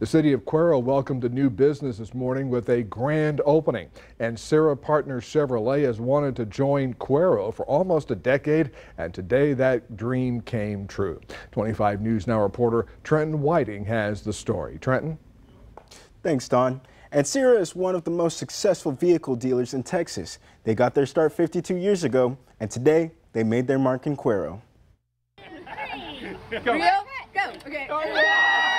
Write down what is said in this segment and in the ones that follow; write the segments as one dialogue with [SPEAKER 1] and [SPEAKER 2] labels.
[SPEAKER 1] The city of Cuero welcomed a new business this morning with a grand opening. Ancira Partners Chevrolet has wanted to join Cuero for almost a decade, and today that dream came true. 25 News Now reporter Trenton Whiting has the story. Trenton?
[SPEAKER 2] Thanks, Don. Ancira is one of the most successful vehicle dealers in Texas. They got their start 52 years ago, and today they made their mark in Cuero.
[SPEAKER 3] Go. Go. Okay.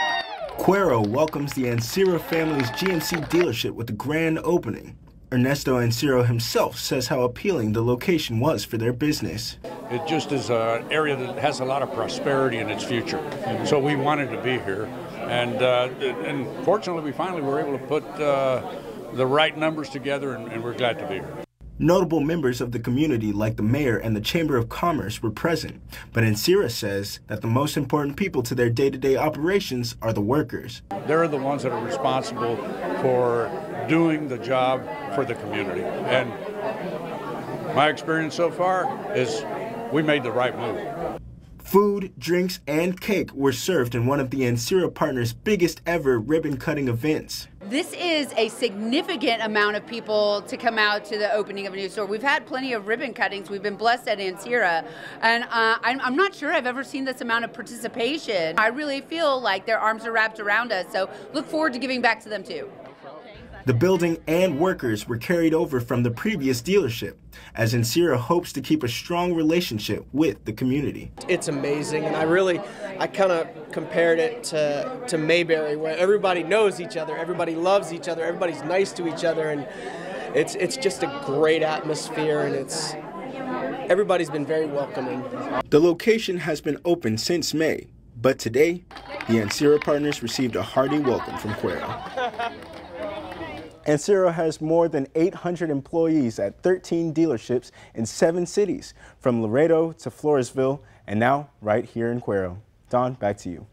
[SPEAKER 2] Cuero welcomes the Ancira family's GMC dealership with a grand opening. Ernesto Ancira himself says how appealing the location was for their business.
[SPEAKER 4] It just is an area that has a lot of prosperity in its future. So we wanted to be here. And, uh, and fortunately, we finally were able to put uh, the right numbers together, and, and we're glad to be here.
[SPEAKER 2] Notable members of the community like the mayor and the Chamber of Commerce were present, but Ancira says that the most important people to their day-to-day operations are the workers.
[SPEAKER 4] They're the ones that are responsible for doing the job for the community. And my experience so far is we made the right move.
[SPEAKER 2] Food, drinks, and cake were served in one of the Ancira Partners' biggest ever ribbon cutting events.
[SPEAKER 3] This is a significant amount of people to come out to the opening of a new store. We've had plenty of ribbon cuttings. We've been blessed at Ancira, and uh, I'm, I'm, not sure I've ever seen this amount of participation. I really feel like their arms are wrapped around us, so look forward to giving back to them too.
[SPEAKER 2] The building and workers were carried over from the previous dealership, as Ancira hopes to keep a strong relationship with the community.
[SPEAKER 5] It's amazing, and I really, I kind of compared it to, to Mayberry, where everybody knows each other, everybody loves each other, everybody's nice to each other, and it's, it's just a great atmosphere, and it's, everybody's been very welcoming.
[SPEAKER 2] The location has been open since May, but today, the Ancira partners received a hearty welcome from Cuero. Ancira has more than 800 employees at 13 dealerships in seven cities, from Laredo to Floresville, and now right here in Cuero. Don, back to you.